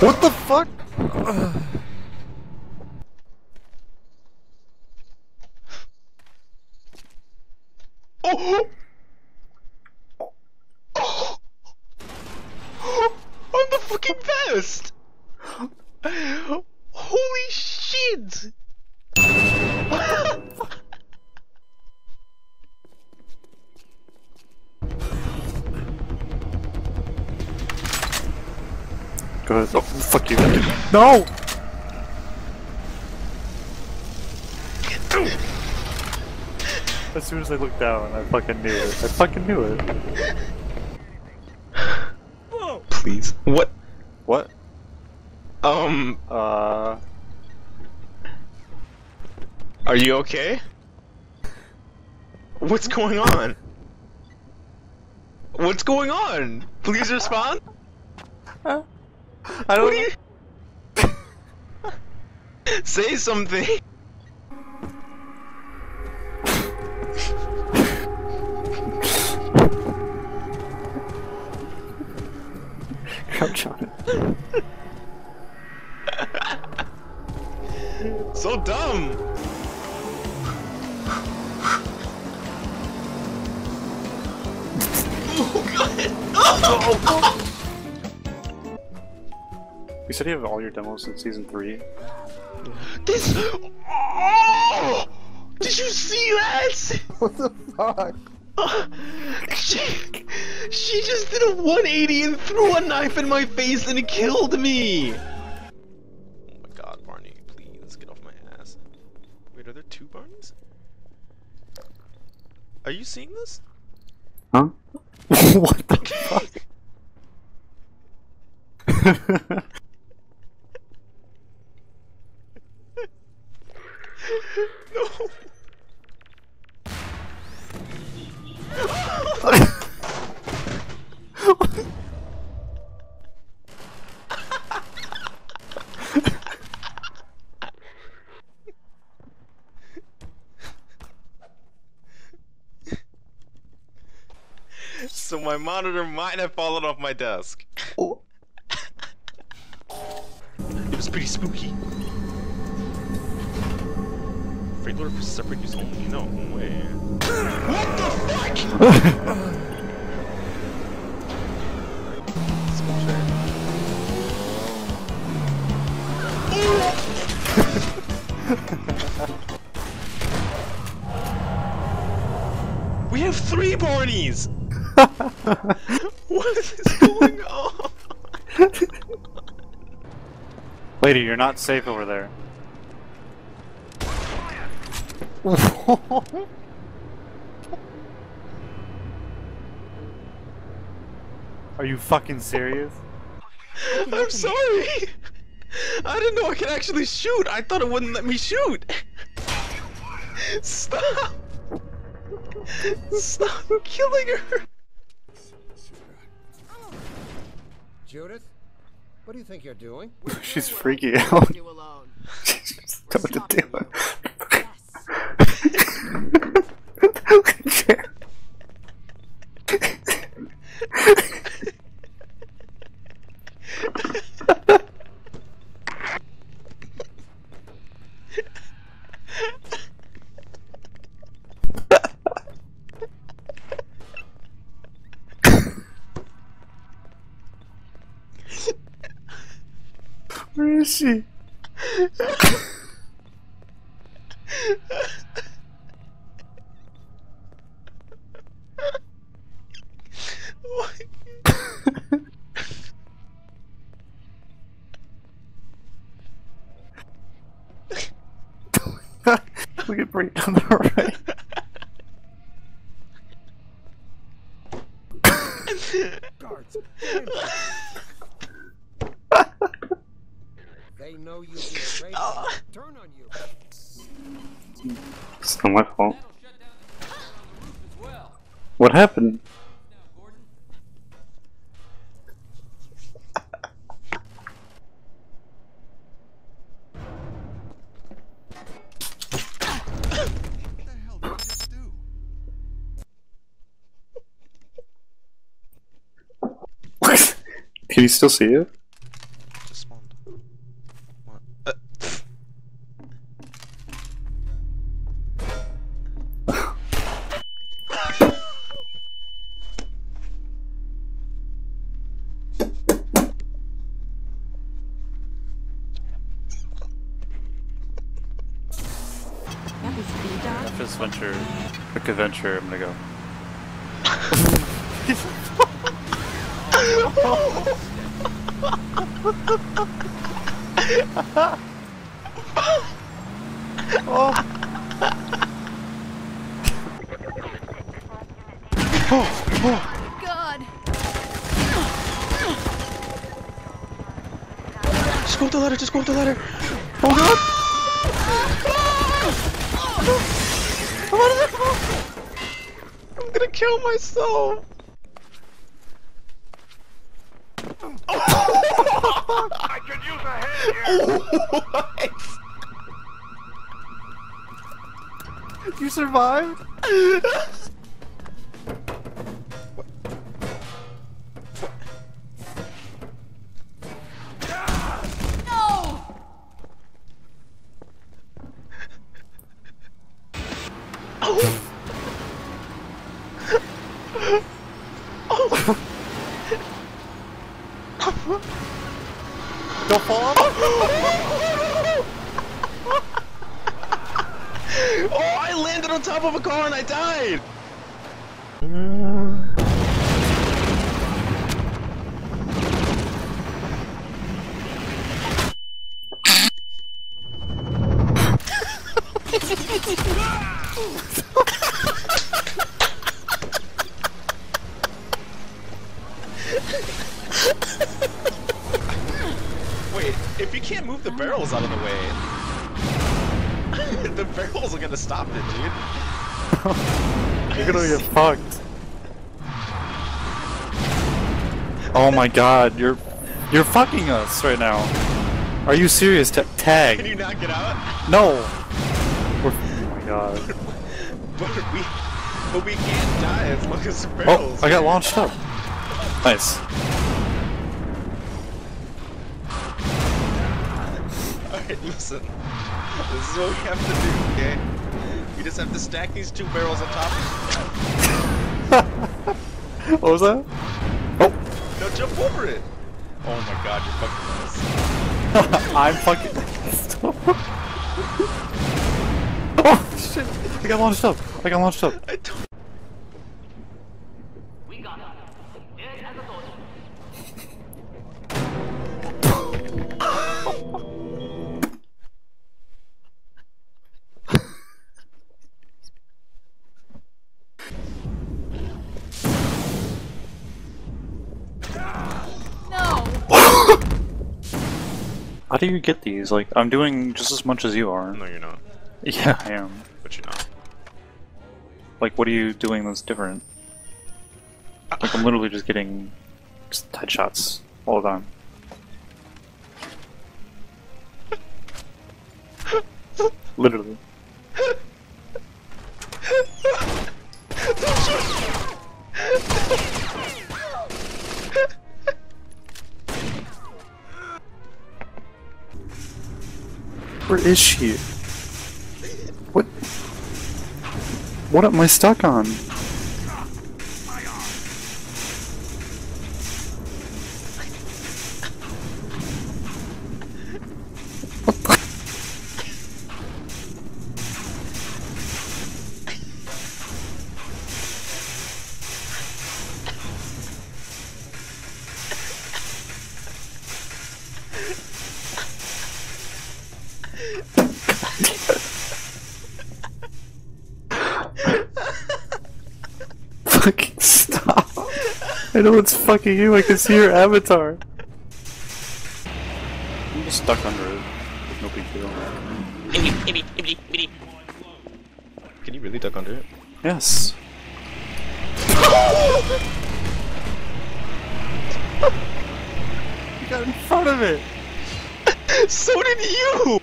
What the fuck? Oh! Oh! I'm the fucking best! Holy shit! Go ahead. Oh, fuck you. No! As soon as I looked down, I fucking knew it. I fucking knew it. Please. What? What? Um, Uh. are you okay? What's going on? What's going on? Please respond. I don't you... Say something. Crouch on it. So dumb. Oh god. Oh, You said you have all your demos in season 3? This. Oh! Did you see that? What the fuck? she, she just did a 180 and threw a knife in my face and it killed me. Oh my god, Barney, please get off my ass. Wait, are there two Barneys? Are you seeing this? Huh? what the fuck? No. So my monitor might have fallen off my desk. Oh. It was pretty spooky. Afraid Lord separate own, you know, way. what the fuck? We have three Barneys! what is going on? Lady, you're not safe over there. Are you fucking serious? I'm sorry! I didn't know I could actually shoot! I thought it wouldn't let me shoot! Stop! Stop killing her! Judith, what do you think you're doing? She's freaking out. You alone. She's don't know what to do. Where is she? Look at Bree on the right. Guards. they know you afraid. Turn on you. It's not my fault. What happened? Can you still see it? Just spawned. What? Uh. After Adventure. quick adventure, I'm gonna go. God. Just go up the ladder, just go up the ladder. oh god I'm gonna kill myself. I could use a hand here. What? You survived? No! Don't fall Oh, I landed on top of a car and I died. Wait, barrels out of the way, the barrels are gonna stop it, dude. You're gonna get fucked. Oh my god, you're you're fucking us right now. Are you serious? Ta tag. Can you not get out? No. We're, oh my god. But we, but we can't die as long as the Oh. I got launched up. Nice. Alright, listen. This is what we have to do, okay? We just have to stack these two barrels on top. What was that? Oh, No, jump over it. Oh my god, you're fucking. I'm fucking. oh shit! I got launched up. I got launched up. How do you get these? Like, I'm doing just as much as you are. No, you're not. Yeah, I am. But you're not. Like, what are you doing that's different? Like, I'm literally just getting just headshots all the time. literally. Where is she? What? What am I stuck on? What the? Fucking stop. I know it's fucking you, I can see your avatar. I'm just stuck under it. No big deal. Can you really duck under it? Yes. you got in front of it! so did you!